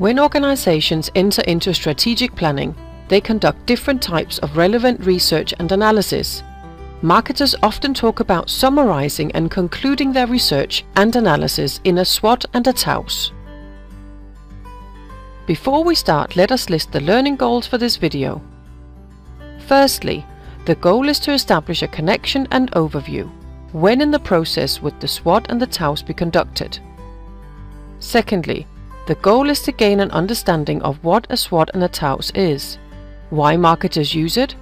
When organizations enter into strategic planning, they conduct different types of relevant research and analysis. Marketers often talk about summarizing and concluding their research and analysis in a SWOT and a TOWS. Before we start, let us list the learning goals for this video. Firstly, the goal is to establish a connection and overview. When in the process would the SWOT and the TOWS be conducted? Secondly, the goal is to gain an understanding of what a SWOT and a TOWS is why marketers use it,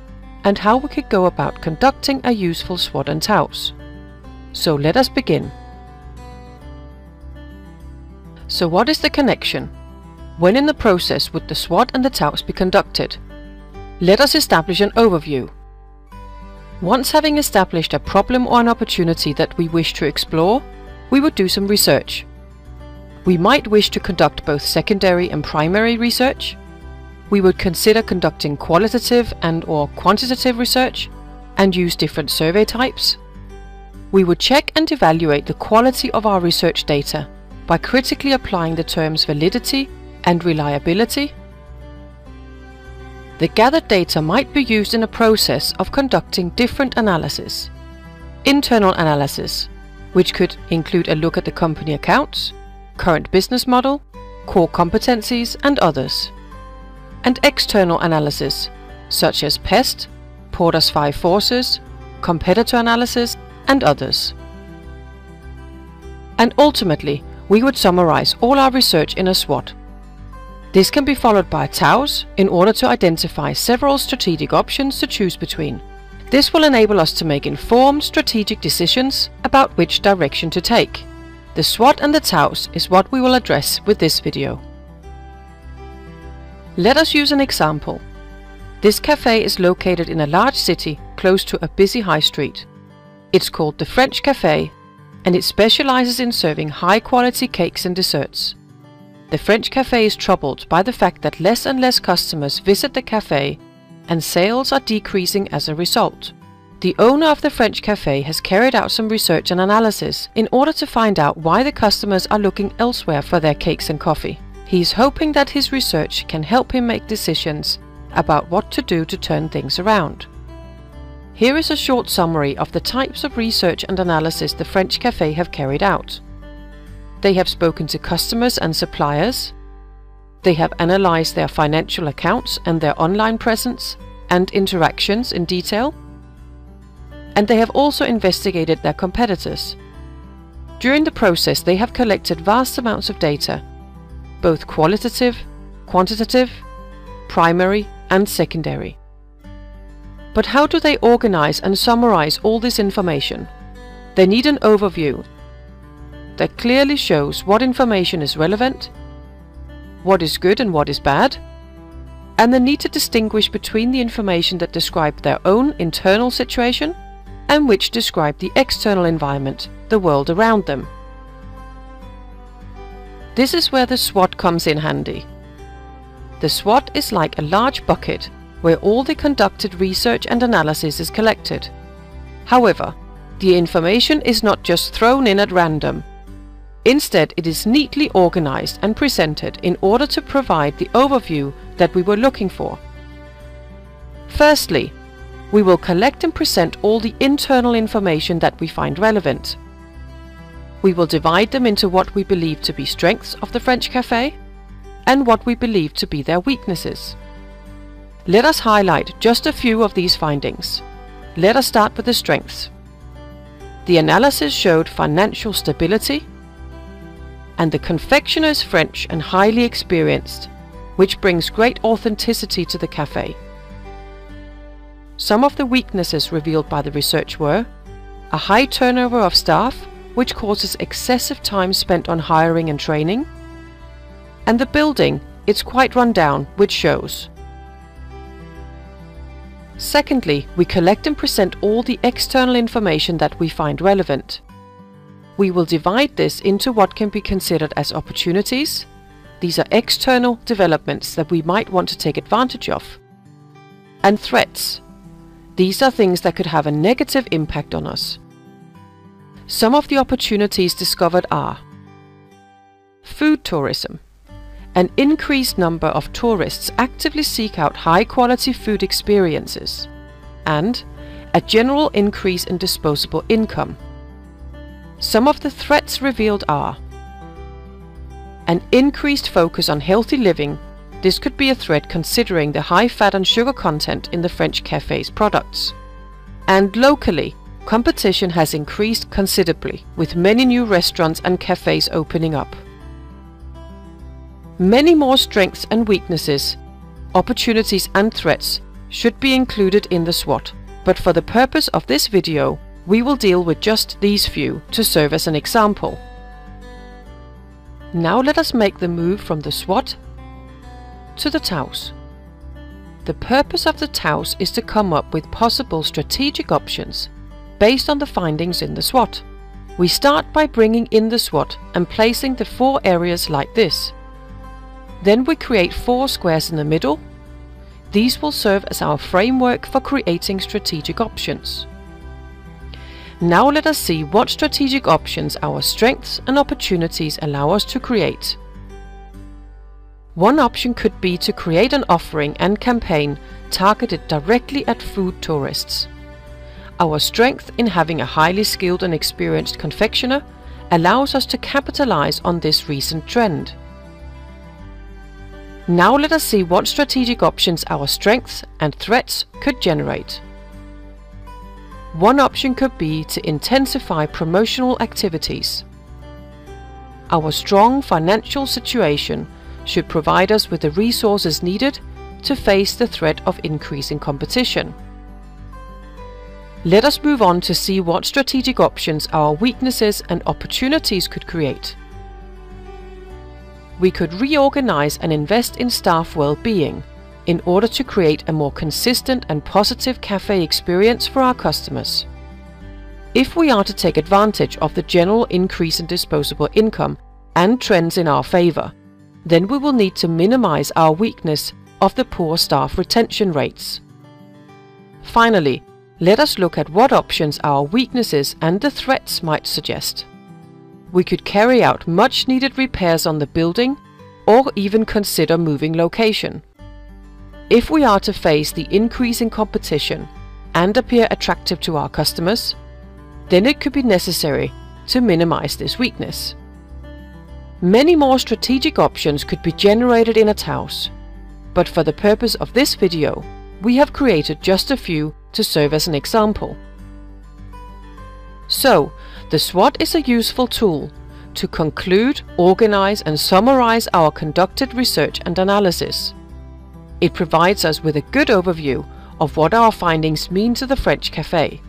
and how we could go about conducting a useful SWOT and TOWS. So let us begin. So what is the connection? When in the process would the SWOT and the TOWS be conducted? Let us establish an overview. Once having established a problem or an opportunity that we wish to explore, we would do some research. We might wish to conduct both secondary and primary research, we would consider conducting qualitative and or quantitative research and use different survey types. We would check and evaluate the quality of our research data by critically applying the terms validity and reliability. The gathered data might be used in a process of conducting different analysis. Internal analysis, which could include a look at the company accounts, current business model, core competencies and others and external analysis, such as PEST, Porter's Five Forces, competitor analysis, and others. And ultimately, we would summarize all our research in a SWOT. This can be followed by a TOWS in order to identify several strategic options to choose between. This will enable us to make informed strategic decisions about which direction to take. The SWOT and the TOWS is what we will address with this video. Let us use an example. This cafe is located in a large city close to a busy high street. It's called the French Cafe and it specializes in serving high quality cakes and desserts. The French Cafe is troubled by the fact that less and less customers visit the cafe and sales are decreasing as a result. The owner of the French Cafe has carried out some research and analysis in order to find out why the customers are looking elsewhere for their cakes and coffee. He is hoping that his research can help him make decisions about what to do to turn things around. Here is a short summary of the types of research and analysis the French Cafe have carried out. They have spoken to customers and suppliers. They have analyzed their financial accounts and their online presence and interactions in detail. And they have also investigated their competitors. During the process, they have collected vast amounts of data both qualitative, quantitative, primary and secondary. But how do they organize and summarize all this information? They need an overview that clearly shows what information is relevant, what is good and what is bad, and the need to distinguish between the information that describe their own internal situation and which describe the external environment, the world around them. This is where the SWOT comes in handy. The SWOT is like a large bucket where all the conducted research and analysis is collected. However, the information is not just thrown in at random. Instead, it is neatly organized and presented in order to provide the overview that we were looking for. Firstly, we will collect and present all the internal information that we find relevant. We will divide them into what we believe to be strengths of the French Cafe and what we believe to be their weaknesses. Let us highlight just a few of these findings. Let us start with the strengths. The analysis showed financial stability and the confectioner is French and highly experienced, which brings great authenticity to the cafe. Some of the weaknesses revealed by the research were a high turnover of staff which causes excessive time spent on hiring and training. And the building, it's quite run down, which shows. Secondly, we collect and present all the external information that we find relevant. We will divide this into what can be considered as opportunities. These are external developments that we might want to take advantage of. And threats. These are things that could have a negative impact on us. Some of the opportunities discovered are food tourism. an increased number of tourists actively seek out high quality food experiences, and a general increase in disposable income. Some of the threats revealed are an increased focus on healthy living. This could be a threat considering the high fat and sugar content in the French cafes' products. And locally, competition has increased considerably, with many new restaurants and cafes opening up. Many more strengths and weaknesses, opportunities and threats should be included in the SWOT, but for the purpose of this video, we will deal with just these few to serve as an example. Now let us make the move from the SWOT to the TOWS. The purpose of the TOWS is to come up with possible strategic options based on the findings in the SWOT. We start by bringing in the SWOT and placing the four areas like this. Then we create four squares in the middle. These will serve as our framework for creating strategic options. Now let us see what strategic options our strengths and opportunities allow us to create. One option could be to create an offering and campaign targeted directly at food tourists. Our strength in having a highly skilled and experienced confectioner allows us to capitalize on this recent trend. Now let us see what strategic options our strengths and threats could generate. One option could be to intensify promotional activities. Our strong financial situation should provide us with the resources needed to face the threat of increasing competition. Let us move on to see what strategic options our weaknesses and opportunities could create we could reorganize and invest in staff well-being in order to create a more consistent and positive cafe experience for our customers. If we are to take advantage of the general increase in disposable income and trends in our favor, then we will need to minimize our weakness of the poor staff retention rates. Finally, let us look at what options our weaknesses and the threats might suggest we could carry out much needed repairs on the building or even consider moving location. If we are to face the increasing competition and appear attractive to our customers, then it could be necessary to minimize this weakness. Many more strategic options could be generated in a TOWS, but for the purpose of this video, we have created just a few to serve as an example. So, the SWOT is a useful tool to conclude, organize and summarize our conducted research and analysis. It provides us with a good overview of what our findings mean to the French cafe.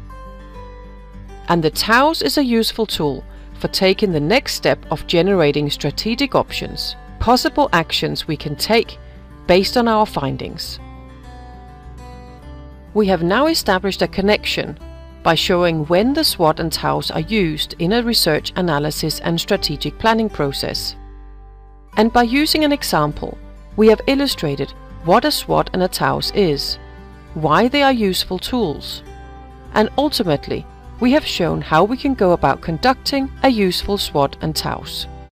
And the TOWS is a useful tool for taking the next step of generating strategic options, possible actions we can take based on our findings. We have now established a connection by showing when the SWOT and TOWS are used in a research analysis and strategic planning process. And by using an example, we have illustrated what a SWOT and a TOWS is, why they are useful tools, and ultimately, we have shown how we can go about conducting a useful SWOT and TOWS.